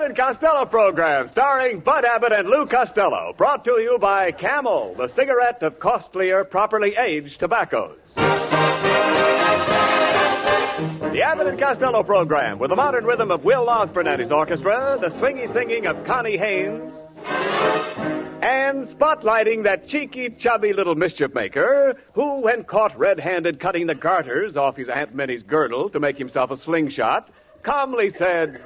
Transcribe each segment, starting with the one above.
Abbott and Costello program, starring Bud Abbott and Lou Costello, brought to you by Camel, the cigarette of costlier, properly aged tobaccos. The Abbott and Costello program, with the modern rhythm of Will Osborne and his orchestra, the swingy singing of Connie Haynes, and spotlighting that cheeky, chubby little mischief maker who, when caught red-handed cutting the garters off his Aunt Minnie's girdle to make himself a slingshot, calmly said,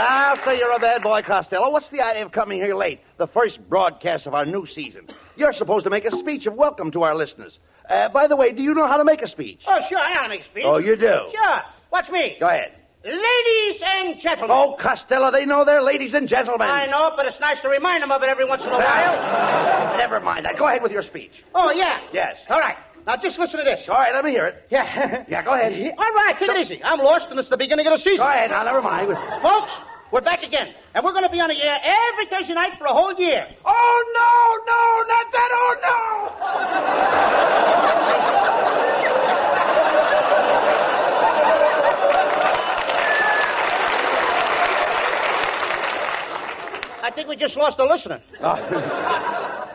I'll say you're a bad boy, Costello. What's the idea of coming here late? The first broadcast of our new season. You're supposed to make a speech of welcome to our listeners. Uh, by the way, do you know how to make a speech? Oh, sure, I know how to make a speech. Oh, you do? Sure. Watch me. Go ahead. Ladies and gentlemen. Oh, Costello, they know they're ladies and gentlemen. I know, but it's nice to remind them of it every once in a while. Never mind that. Go ahead with your speech. Oh, yeah. Yes. All right. Now, just listen to this. All right, let me hear it. Yeah. Yeah, go ahead. All right, take it easy. I'm lost, and it's the beginning of the season. Go ahead now, never mind. Folks, we're back again, and we're going to be on the air every Thursday night for a whole year. Oh, no, no, not that. Oh, no. I think we just lost a listener.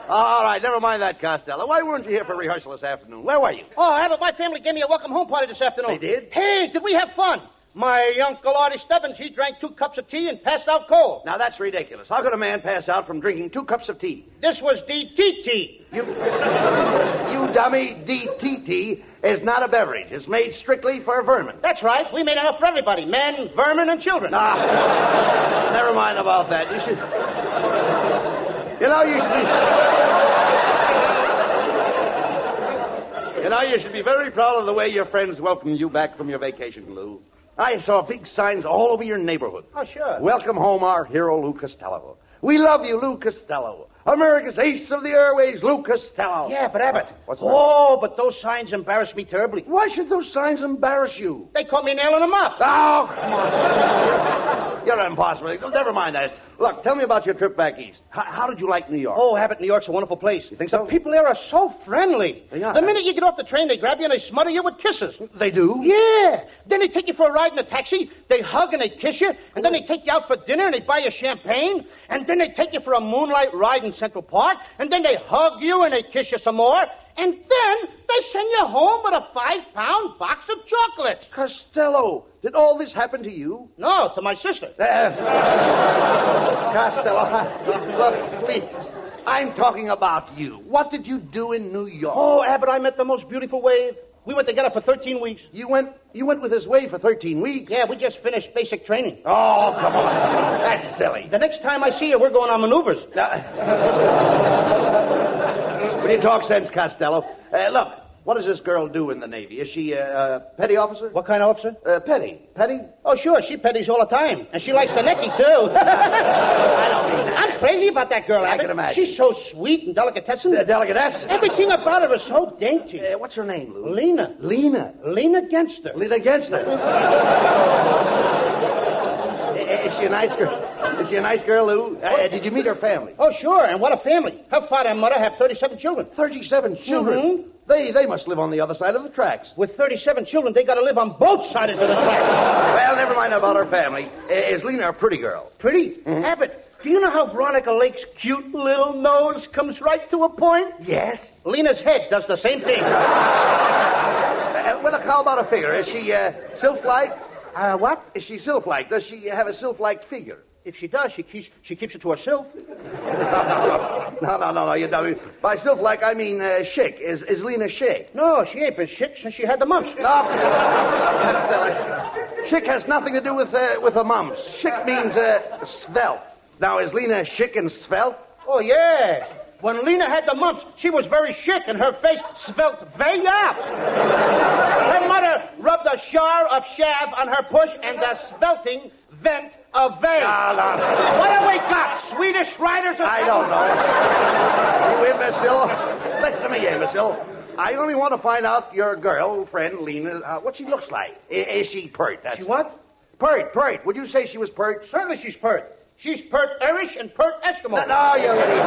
All right, never mind that, Costello. Why weren't you here for rehearsal this afternoon? Where were you? Oh, Abbott, my family gave me a welcome home party this afternoon. They did? Hey, did we have fun? My Uncle Artie Stebbins, he drank two cups of tea and passed out cold. Now, that's ridiculous. How could a man pass out from drinking two cups of tea? This was DDT. You, you dummy, DDT is not a beverage. It's made strictly for vermin. That's right. We made enough for everybody men, vermin, and children. Ah, never mind about that. You should. You know, you should be. You know, you should be very proud of the way your friends welcomed you back from your vacation, Lou. I saw big signs all over your neighborhood. Oh, sure. Welcome home, our hero, Lou Costello. We love you, Lou Costello. America's ace of the airways, Lou Costello. Yeah, but Abbott. What's matter? oh, but those signs embarrassed me terribly. Why should those signs embarrass you? They caught me nailing them up. Oh, come on. You're impossible. Never mind that. Look, tell me about your trip back east. How, how did you like New York? Oh, Abbott, New York's a wonderful place. You think the so? people there are so friendly. They are. The minute you get off the train, they grab you and they smother you with kisses. they do? Yeah. Then they take you for a ride in a taxi. They hug and they kiss you. And then they take you out for dinner and they buy you champagne. And then they take you for a moonlight ride in Central Park. And then they hug you and they kiss you some more. And then they send you home with a five pound box of chocolates. Costello, did all this happen to you? No, to my sister. Uh, Costello, look, please. I'm talking about you. What did you do in New York? Oh, Abbott, I met the most beautiful wave. We went together for 13 weeks. You went you went with this wave for 13 weeks? Yeah, we just finished basic training. Oh, come on. That's silly. The next time I see you, we're going on maneuvers. When you talk sense, Costello, uh, look, what does this girl do in the Navy? Is she a uh, petty officer? What kind of officer? Uh, petty. Petty? Oh, sure. She petties all the time. And she likes the necky, too. I don't mean that. I'm crazy about that girl, I Abbott. can imagine. She's so sweet and delicatessen. Uh, delicatessen? Everything about her is so dainty. Uh, what's her name, Lou? Lena. Lena. Lena Genster. Lena Genster. Is she a nice girl? Is she a nice girl, Lou? Uh, did you meet her family? Oh, sure. And what a family. Her father and mother have 37 children. 37 children. Mhm. They they must live on the other side of the tracks. With 37 children, they got to live on both sides of the tracks. Well, never mind about her family. Is Lena a pretty girl? Pretty. Abbott, do you know how Veronica Lake's cute little nose comes right to a point? Yes. Lena's head does the same thing. Uh, well, look, how about a figure? Is she uh, sylph-like? Uh, what? Is she sylph-like? Does she have a sylph-like figure? If she does, she keeps, she keeps it to herself. No, no, no, no, you don't. By sylph-like, I mean uh, chic. Is, is Lena chic? No, she ain't been shit since she had the mumps. No. That's still, chic has nothing to do with, uh, with the mumps. Chic means uh, svelte. Now, is Lena chic and svelte? Oh, yeah. When Lena had the mumps, she was very chic and her face svelte way up. Her mother rubbed a shower of shab on her push and the svelting went no. What have we got? Swedish riders or I don't know. You imbecile. Listen to me, imbecile. I only want to find out your girlfriend, Lena, uh, what she looks like. I- is she pert? That's She what? Pert, pert. Would you say she was pert? Certainly she's pert. She's pert Irish and pert Eskimo. No, no, you idiot.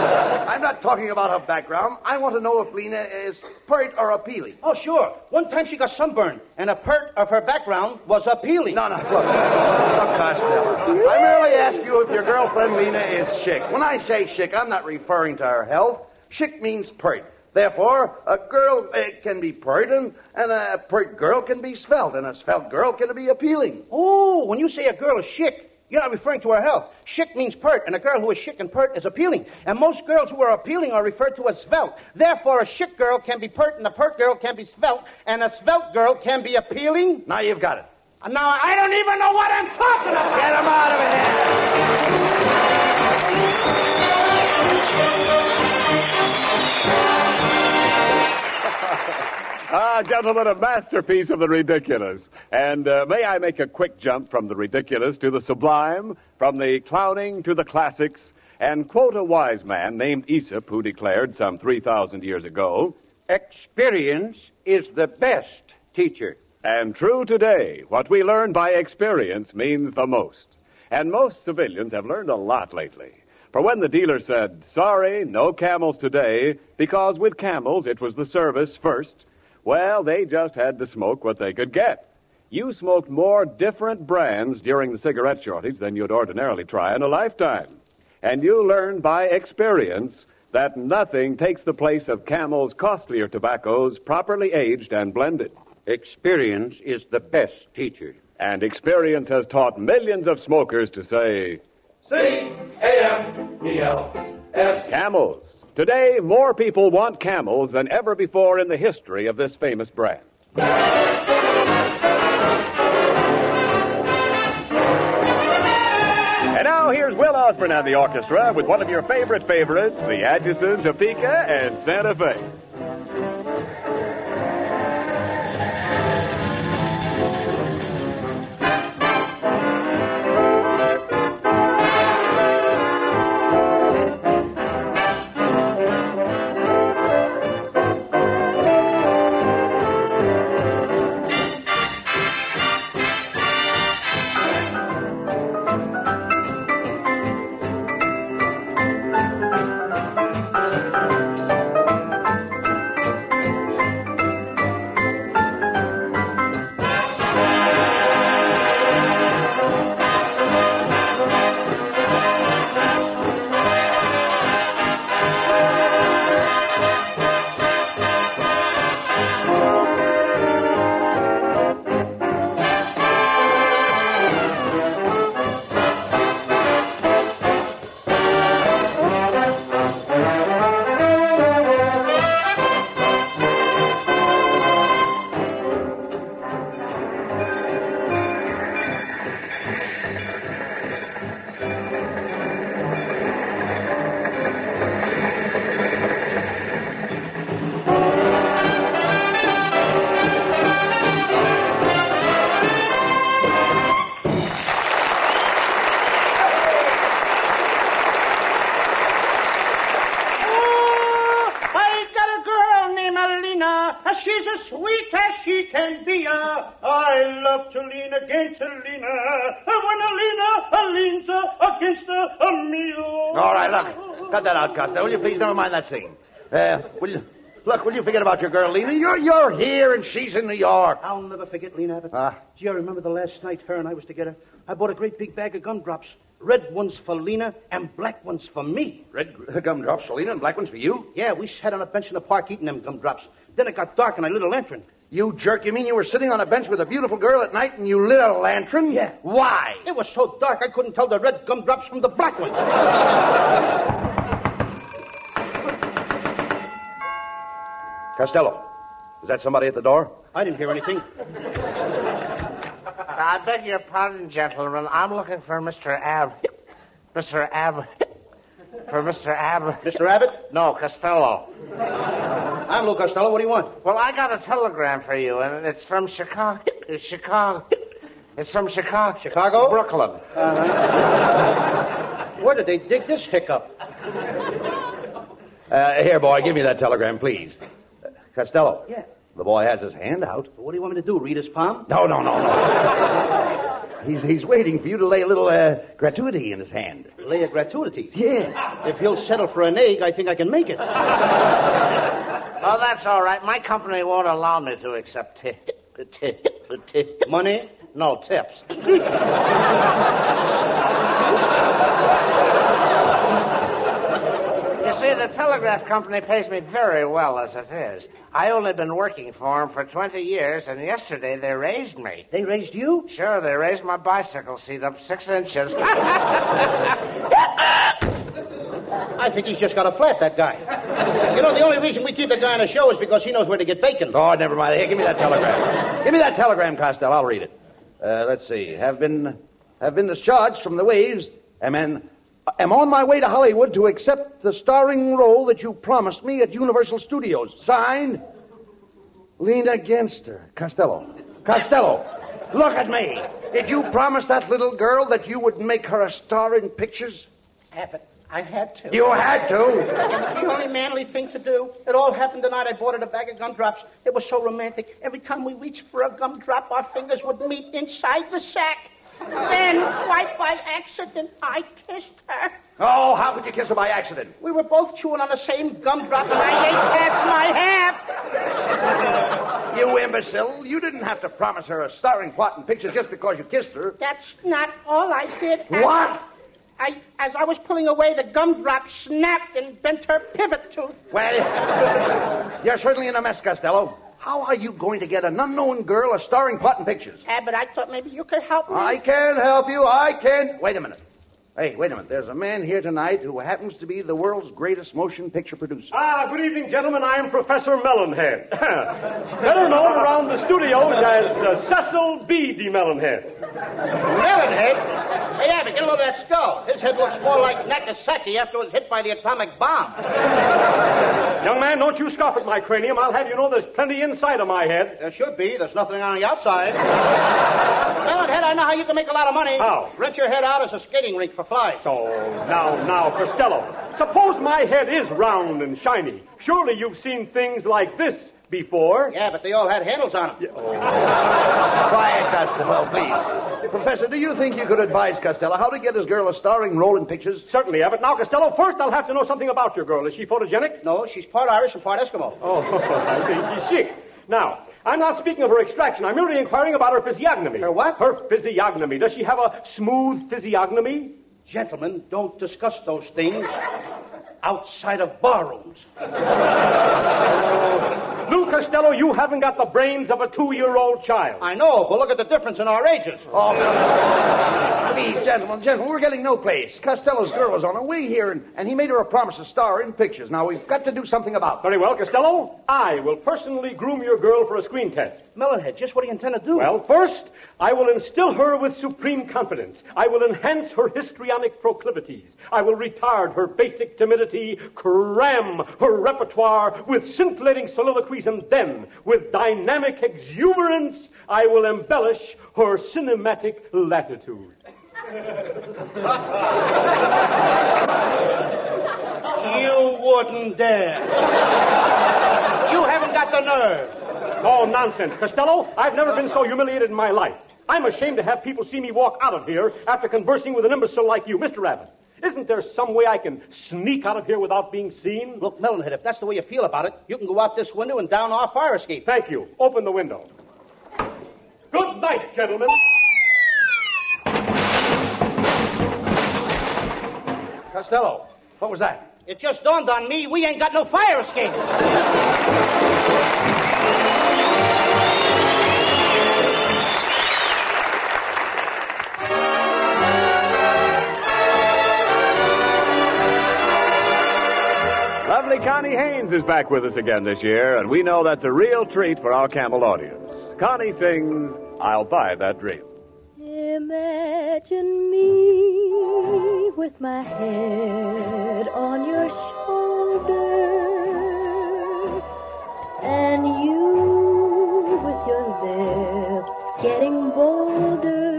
I'm not talking about her background. I want to know if Lena is pert or appealing. Oh, sure. One time she got sunburned, and a pert of her background was appealing. No, no, look. Look, Costello. I merely ask you if your girlfriend Lena is chic. When I say chic, I'm not referring to her health. Chic means pert. Therefore, a girl uh, can be pert, and, and a pert girl can be svelte, and a svelte girl can be appealing. Oh, when you say a girl is chic, you're not referring to her health. Chic means pert, and a girl who is chic and pert is appealing. And most girls who are appealing are referred to as svelte. Therefore, a chic girl can be pert, and a pert girl can be svelte, and a svelte girl can be appealing. Now you've got it. And now I don't even know what I'm talking about. Get him out of here. Ah, gentlemen, a masterpiece of the ridiculous. And uh, may I make a quick jump from the ridiculous to the sublime, from the clowning to the classics, and quote a wise man named Aesop who declared some 3,000 years ago, Experience is the best teacher. and true today, what we learn by experience means the most. And most civilians have learned a lot lately. For when the dealer said, sorry, no camels today, because with camels it was the service first, well, they just had to smoke what they could get. You smoked more different brands during the cigarette shortage than you'd ordinarily try in a lifetime. And you learned by experience that nothing takes the place of Camel's costlier tobaccos properly aged and blended. Experience is the best teacher. And experience has taught millions of smokers to say, C-A-M-E-L-S. Camels. Today, more people want camels than ever before in the history of this famous brand. And now here's Will Osborne and the orchestra with one of your favorite favorites, the Atchison, Topeka, and Santa Fe. You please never mind that scene? Uh, will you, look, will you forget about your girl, Lena? You're, you're here and she's in New York. I'll never forget Lena Abbott. Ah. Gee, I remember the last night her and I was together. I bought a great big bag of gumdrops. Red ones for Lena and black ones for me. Red gumdrops for Lena and black ones for you? Yeah, we sat on a bench in the park eating them gumdrops. Then it got dark and I lit a lantern. You jerk, you mean you were sitting on a bench with a beautiful girl at night and you lit a lantern? Yeah. Why? It was so dark I couldn't tell the red gumdrops from the black ones. Costello, is that somebody at the door? I didn't hear anything. I beg your pardon, gentlemen. I'm looking for Mr. Ab. Mr. Ab. For Mr. Ab. Mr. Abbott, No, Costello. I'm Lou Costello. What do you want? Well, I got a telegram for you, and it's from Chicago. It's Chicago. It's from Chicago. Chicago? Brooklyn. Where did they dig this hiccup? Uh, here, boy, give me that telegram, please. Costello. Yeah. The boy has his hand out. What do you want me to do? Read his palm? No, no, no, no. He's, he's waiting for you to lay a little uh, gratuity in his hand. Lay a gratuity. Yeah. If he'll settle for an egg, I think I can make it. Oh, that's all right. My company won't allow me to accept t- t- t- Money? no tips. You see, the telegraph company pays me very well as it is. I only been working for 'em for 20 years, and yesterday they raised me. They raised you? Sure, they raised my bicycle seat up six inches. I think he's just got a flat, that guy. You know, the only reason we keep the guy on the show is because he knows where to get bacon. Oh, never mind. Here, give me that telegram. give me that telegram, Costello. I'll read it. Uh, let's see. Have been have been discharged from the waves. Am in, am on my way to Hollywood to accept the starring role that you promised me at Universal Studios. Signed, against her Costello. Costello. Look at me. Did you promise that little girl that you would make her a star in pictures? Abbott, I had to. You had to. The only manly thing to do. It all happened tonight. I bought her a bag of gumdrops. It was so romantic. Every time we reached for a gumdrop, our fingers would meet inside the sack. Then, quite by accident, I kissed her. Oh, how could you kiss her by accident? We were both chewing on the same gumdrop, and I ate half my half. You imbecile. You didn't have to promise her a starring part in pictures just because you kissed her. That's not all I did. What? I, as I was pulling away, the gumdrop snapped and bent her pivot tooth. Well, you're certainly in a mess, Costello. How are you going to get an unknown girl a starring part in pictures? Ah, Abbott, I thought maybe you could help me. I can help you. I can. Wait a minute. Hey, wait a minute. There's a man here tonight who happens to be the world's greatest motion picture producer. Ah, good evening, gentlemen. I am Professor Melonhead. Better known around the studios as uh, Cecil B. D. Melonhead. Melonhead? Hey, Abbott, get a load of that skull. His head looks more like Nagasaki after it was hit by the atomic bomb. Young man, don't you scoff at my cranium. I'll have you know there's plenty inside of my head. There should be. There's nothing on the outside. Melonhead, I know how you can make a lot of money. How? Rent your head out as a skating rink for flies. Oh, now, now, Costello. Suppose my head is round and shiny. Surely you've seen things like this before. Yeah, but they all had handles on them. Oh. Quiet, Costello, please. Professor, do you think you could advise Costello how to get his girl a starring role in pictures? Certainly, Abbott. Now, Costello, first I'll have to know something about your girl. Is she photogenic? No, she's part Irish and part Eskimo. Oh, I see. She's chic. Now, I'm not speaking of her extraction. I'm merely inquiring about her physiognomy. Her what? Her physiognomy. Does she have a smooth physiognomy? Gentlemen, don't discuss those things outside of barrooms. Lou Costello, you haven't got the brains of a two-year-old child. I know, but look at the difference in our ages. Oh, please, gentlemen, gentlemen, we're getting no place. Costello's girl is on her way here, and, and he made her a promise to star in pictures. Now, we've got to do something about it. Very well, Costello. I will personally groom your girl for a screen test. Melonhead, just what do you intend to do? Well, first, I will instill her with supreme confidence. I will enhance her histrionic proclivities. I will retard her basic timidity, cram her repertoire with scintillating soliloquies, and then, with dynamic exuberance, I will embellish her cinematic latitude. you wouldn't dare. you haven't got the nerve. Oh, nonsense. Costello, I've never been so humiliated in my life. I'm ashamed to have people see me walk out of here after conversing with an imbecile like you, Mr. Rabbit. Isn't there some way I can sneak out of here without being seen? Look, Melonhead, if that's the way you feel about it, you can go out this window and down our fire escape. Thank you. Open the window. Good night, gentlemen. Costello, what was that? It just dawned on me we ain't got no fire escape. Lovely Connie Haynes is back with us again this year, and we know that's a real treat for our Camel audience. Connie sings, I'll Buy That Dream. Imagine me with my head on your shoulder, and you with your lips getting bolder.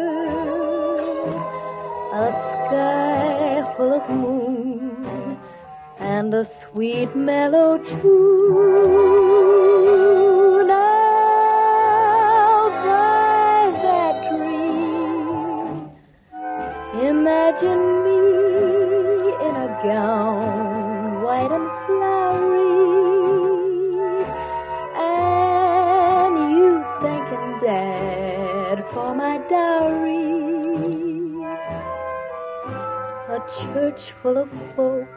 A sky full of moon and a sweet mellow tune. Gown, white and flowery, and you thanking Dad for my dowry. A church full of folks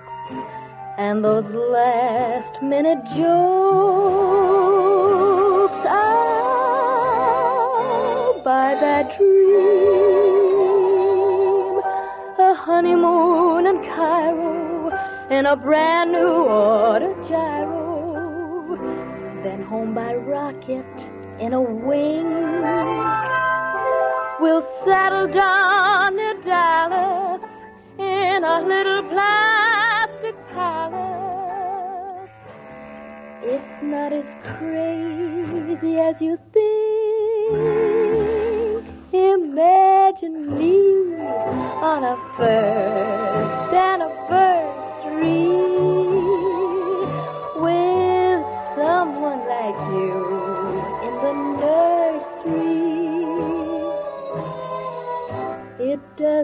and those last minute jokes. Oh, I'll buy that dream, a honeymoon in Cairo in a brand new order gyro, then home by rocket in a wing. We'll settle down near Dallas in a little plastic palace. It's not as crazy as you think. Imagine me on a first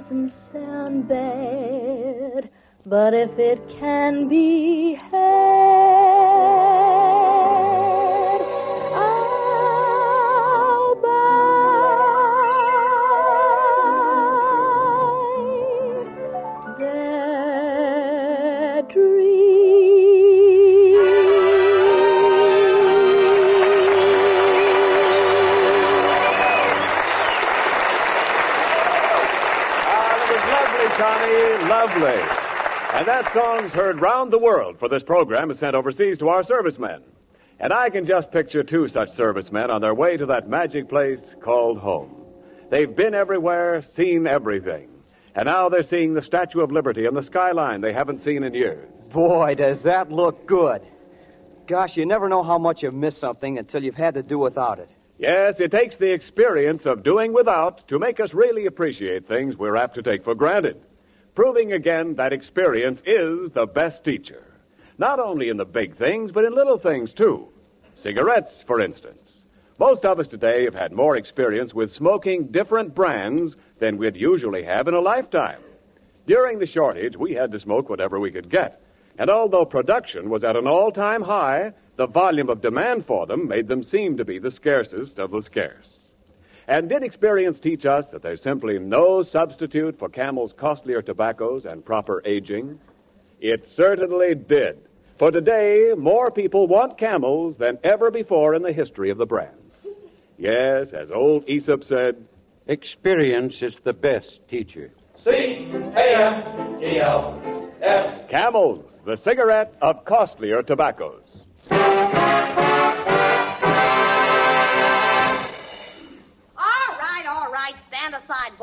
doesn't sound bad, but if it can be had, lovely, lovely. And that song's heard round the world, for this program is sent overseas to our servicemen. And I can just picture two such servicemen on their way to that magic place called home. They've been everywhere, seen everything. And now they're seeing the Statue of Liberty and the skyline they haven't seen in years. Boy, does that look good. Gosh, you never know how much you've missed something until you've had to do without it. Yes, it takes the experience of doing without to make us really appreciate things we're apt to take for granted. Proving again that experience is the best teacher. Not only in the big things, but in little things too. Cigarettes, for instance. Most of us today have had more experience with smoking different brands than we'd usually have in a lifetime. During the shortage, we had to smoke whatever we could get. And although production was at an all time high, the volume of demand for them made them seem to be the scarcest of the scarce. And did experience teach us that there's simply no substitute for Camel's costlier tobaccos and proper aging? It certainly did. For today, more people want Camels than ever before in the history of the brand. Yes, as old Aesop said, Experience is the best teacher. Camels, the cigarette of costlier tobaccos.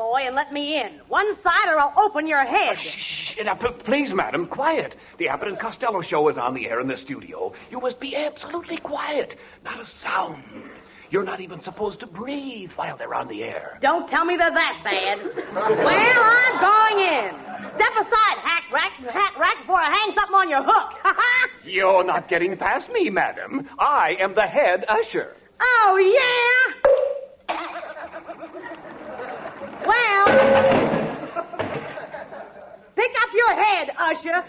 Boy, and let me in. One side, or I'll open your head. Shh, now, p- please, madam, quiet. The Abbott and Costello show is on the air in the studio. You must be absolutely quiet. Not a sound. You're not even supposed to breathe while they're on the air. Don't tell me they're that bad. well, I'm going in. Step aside, hack rack, hack rack, before I hang something on your hook. Ha ha! You're not getting past me, madam. I am the head usher. oh, yeah? Well, pick up your head, usher.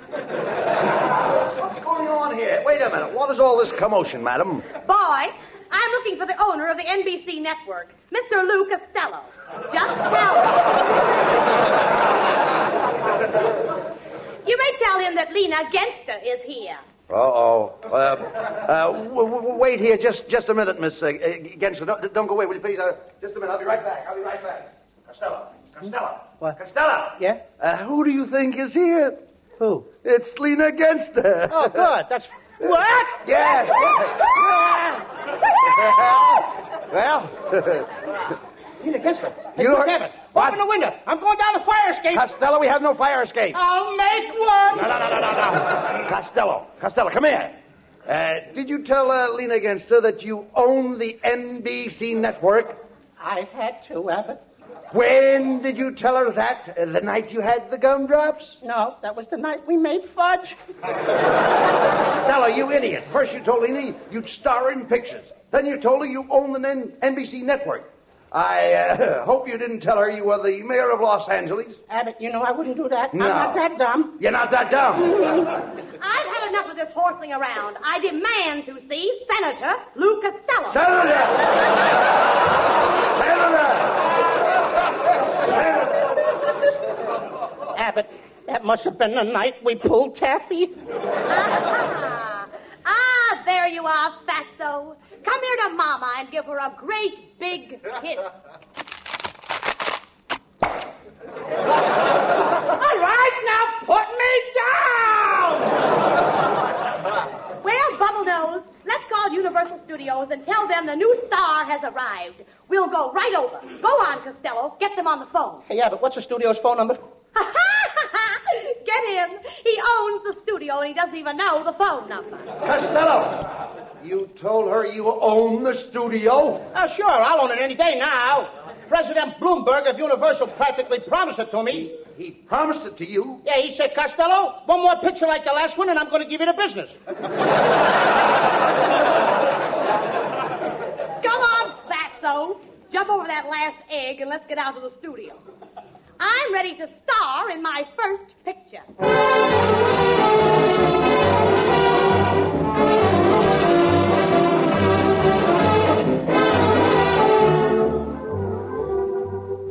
What's going on here? Wait a minute. What is all this commotion, madam? Boy, I'm looking for the owner of the NBC network, Mr. Lou Costello. Just tell him. you may tell him that Lena Genster is here. Uh-oh. Uh, uh, w- w- wait here just just a minute, Miss uh, Genster. Don't, don't go away, will you please? Uh, just a minute. I'll be right back. I'll be right back. Costello. Costello. What? Costello. Yeah? Uh, who do you think is here? Who? It's Lena Genster. Oh, good. That's. What? Yes. well, Lena Genster. Hey, You damn it. What? Open the window. I'm going down the fire escape. Costello, we have no fire escape. I'll make one. No, no, no, no, no, no. Costello, Costello, come here. Uh, did you tell uh, Lena Genster that you own the NBC network? I had to, Abbott. When did you tell her that? Uh, the night you had the gumdrops? No, that was the night we made fudge. Stella, you idiot. First you told Lena you'd star in pictures. Then you told her you own the N- NBC network. I uh, hope you didn't tell her you were the mayor of Los Angeles. Abbott, you know I wouldn't do that. No. I'm not that dumb. You're not that dumb. I've had enough of this horsing around. I demand to see Senator Lou Costello. Senator! Senator! Abbott, that must have been the night we pulled Taffy. ah, ah, there you are, Fatso. Come here to Mama and give her a great big kiss. All right, now put me down! Well, Bubble Nose, let's call Universal Studios and tell them the new star has arrived. We'll go right over. Go on, Costello. Get them on the phone. Hey, Abbott, what's the studio's phone number? Get him. He owns the studio and he doesn't even know the phone number. Costello, you told her you own the studio? Oh, sure, I'll own it any day now. President Blumberg of Universal practically promised it to me. He promised it to you? Yeah, he said, Costello, one more picture like the last one and I'm going to give you the business. Come on, Fatso. Jump over that last egg and let's get out of the studio. I'm ready to star in my first picture.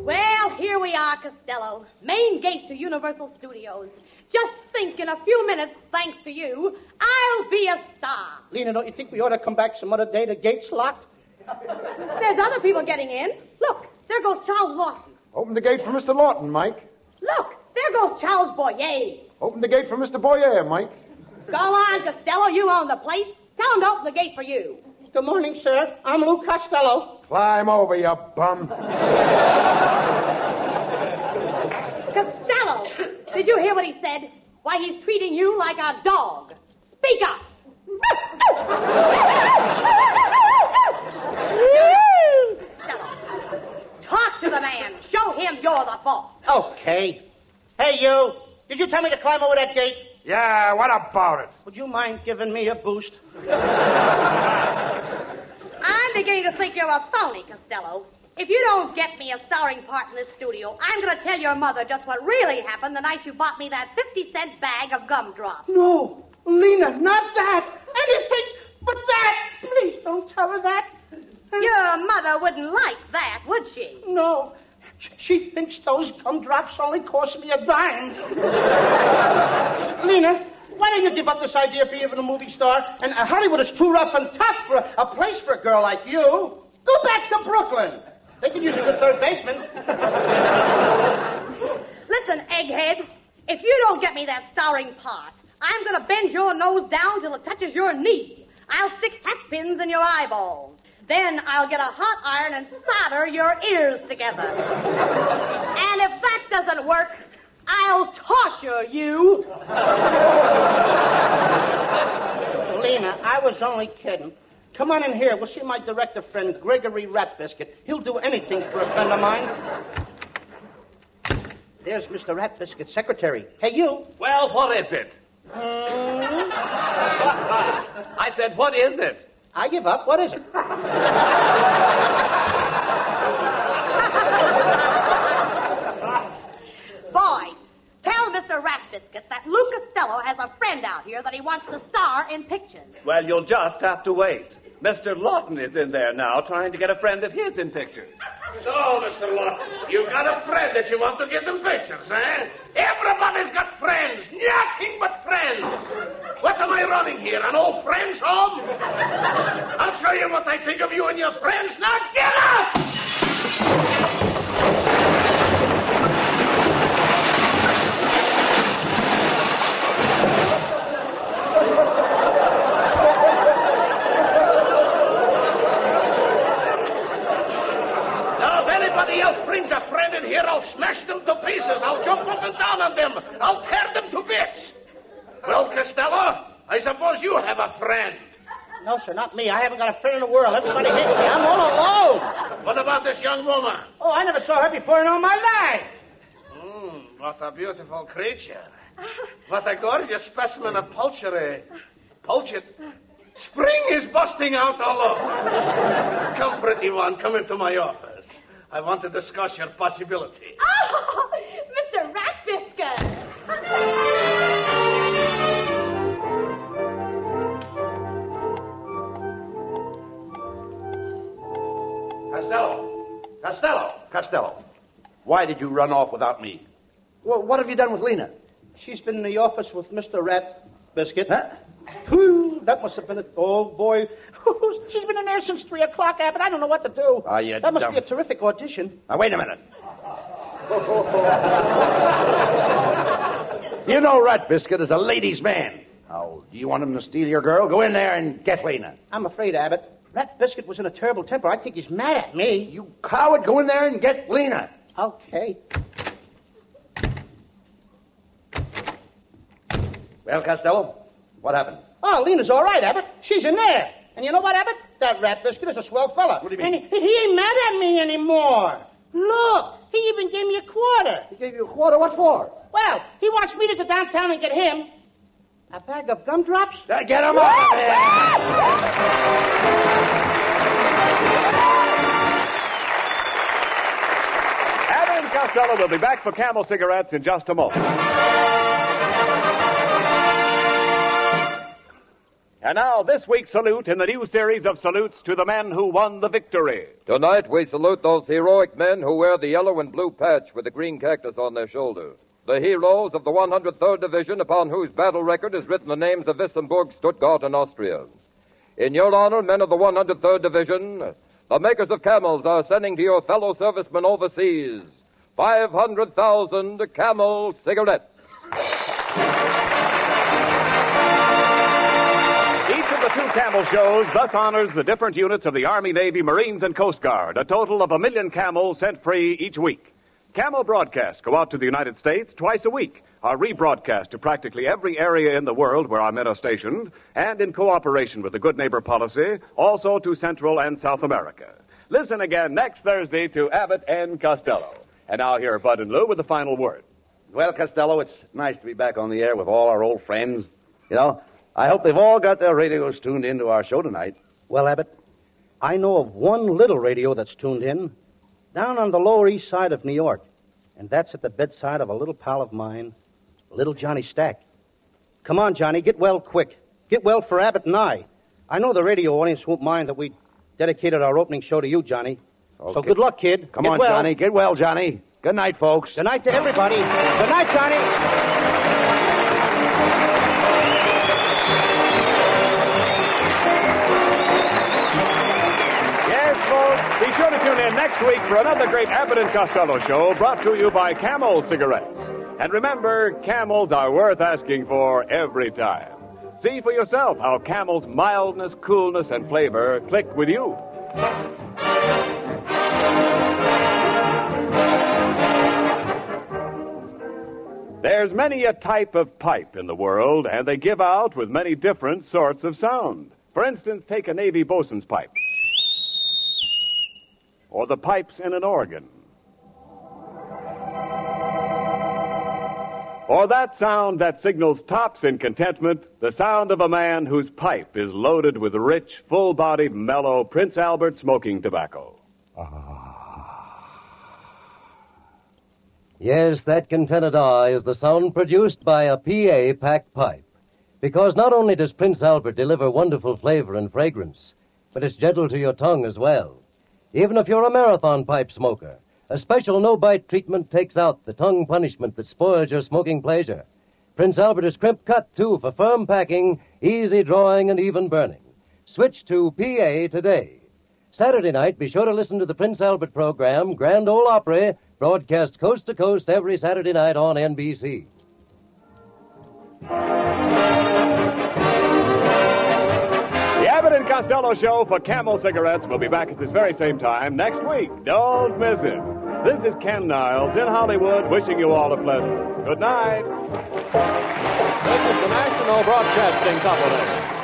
Well, here we are, Costello. Main gate to Universal Studios. Just think, in a few minutes, thanks to you, I'll be a star. Lena, don't you think we ought to come back some other day? The gate's locked. There's other people getting in. Look, there goes Charles Laughton. Open the gate for Mr. Laughton, Mike. Look, there goes Charles Boyer. Open the gate for Mr. Boyer, Mike. Go on, Costello. You own the place. Tell him to open the gate for you. Good morning, sir. I'm Lou Costello. Climb over, you bum. Costello, did you hear what he said? Why, he's treating you like a dog. Speak up. Costello, talk to the man. Show him you're the boss. Okay. Hey, you. Did you tell me to climb over that gate? Yeah, what about it? Would you mind giving me a boost? I'm beginning to think you're a phony, Costello. If you don't get me a starring part in this studio, I'm going to tell your mother just what really happened the night you bought me that 50 cent bag of gumdrops. No, Lena, not that. Anything but that. Please don't tell her that. Your mother wouldn't like that, would she? No. She thinks those gumdrops only cost me a dime. Lena, why don't you give up this idea for even a movie star? And uh, Hollywood is too rough and tough for a, a place for a girl like you. Go back to Brooklyn. They could use a good third baseman. Listen, egghead, if you don't get me that starring part, I'm going to bend your nose down till it touches your knee. I'll stick hatpins in your eyeballs. Then I'll get a hot iron and solder your ears together. and if that doesn't work, I'll torture you. Lena, I was only kidding. Come on in here. We'll see my director friend, Gregory Ratbiscuit. He'll do anything for a friend of mine. There's Mr. Ratbiscuit's secretary. Hey, you. Well, what is it? Hmm? I said, what is it? I give up. What is it? Boy, tell Mr. Ratbiscuit that Lou Costello has a friend out here that he wants to star in pictures. Well, you'll just have to wait. Mr. Laughton is in there now trying to get a friend of his in pictures. So, Mr. Laughton, you've got a friend that you want to get in pictures, eh? Everybody's got friends. Nothing but friends. What am I running here? An old friend's home? I'll you what I think of you and your friends. Now get! Now, if anybody else brings a friend in here, I'll smash them to pieces. I'll jump up and down on them. I'll tear them to bits. Well, Costello, I suppose you have a friend. No, sir, not me. I haven't got a friend in the world. Everybody hates me. I'm all alone. What about this young woman? Oh, I never saw her before in all my life. Hmm, what a beautiful creature. What a gorgeous specimen of poultry. Poached. Spring is busting out all over. Come, pretty one, come into my office. I want to discuss your possibility. Oh, Mr. Rat Costello! Costello! Costello! Why did you run off without me? Well, what have you done with Lena? She's been in the office with Mr. Rat Biscuit. Huh? Whew, that must have been a. Oh, boy. She's been in there since 3 o'clock, Abbott. I don't know what to do. Ah, you that must dumb- be a terrific audition. Now, wait a minute. you know Rat Biscuit is a ladies' man. Now, do you want him to steal your girl? Go in there and get Lena. I'm afraid, Abbott. Rat Biscuit was in a terrible temper. I think he's mad at me. You coward, go in there and get Lena. Okay. Well, Costello, what happened? Oh, Lena's all right, Abbott. She's in there. And you know what, Abbott? That Rat Biscuit is a swell fella. What do you mean? And he, he ain't mad at me anymore. Look, he even gave me a quarter. He gave you a quarter. What for? Well, he wants me to go downtown and get him a bag of gumdrops. Uh, Get him out Costello will be back for Camel cigarettes in just a moment. And now, this week's salute in the new series of salutes to the men who won the victory. Tonight we salute those heroic men who wear the yellow and blue patch with the green cactus on their shoulder. The heroes of the 103rd Division upon whose battle record is written the names of Wissembourg, Stuttgart, and Austria. In your honor, men of the 103rd Division, the makers of camels are sending to your fellow servicemen overseas 500,000 camel cigarettes. Each of the two camel shows thus honors the different units of the Army, Navy, Marines, and Coast Guard, a total of a million camels sent free each week. Camel broadcasts go out to the United States twice a week, are rebroadcast to practically every area in the world where our men are stationed, and in cooperation with the Good Neighbor Policy, also to Central and South America. Listen again next Thursday to Abbott and Costello. And now here are Bud and Lou with the final word. Well, Costello, it's nice to be back on the air with all our old friends. You know, I hope they've all got their radios tuned into our show tonight. Well, Abbott, I know of one little radio that's tuned in down on the Lower East Side of New York, and that's at the bedside of a little pal of mine, little Johnny Stack. Come on, Johnny, get well quick. Get well for Abbott and I. I know the radio audience won't mind that we dedicated our opening show to you, Johnny. So good luck, kid. Come Get on, well. Johnny. Get well, Johnny. Good night, folks. Good night to everybody. Good night, Johnny. Yes, folks, be sure to tune in next week for another great Abbott and Costello show brought to you by Camel Cigarettes. And remember, camels are worth asking for every time. See for yourself how Camel's mildness, coolness, and flavor click with you. There's many a type of pipe in the world, and they give out with many different sorts of sound. For instance, take a Navy bosun's pipe, or the pipes in an organ, or that sound that signals tops in contentment, the sound of a man whose pipe is loaded with rich, full bodied, mellow Prince Albert smoking tobacco. Ah. Yes, that contented ah is the sound produced by a PA packed pipe. Because not only does Prince Albert deliver wonderful flavor and fragrance, but it's gentle to your tongue as well. Even if you're a marathon pipe smoker, a special no bite treatment takes out the tongue punishment that spoils your smoking pleasure. Prince Albert is crimp cut, too, for firm packing, easy drawing, and even burning. Switch to PA today. Saturday night, be sure to listen to the Prince Albert program, Grand Ole Opry, broadcast coast to coast every Saturday night on NBC. The Abbott and Costello Show for Camel Cigarettes will be back at this very same time next week. Don't miss it. This is Ken Niles in Hollywood wishing you all a pleasant good night. This is the National Broadcasting Company.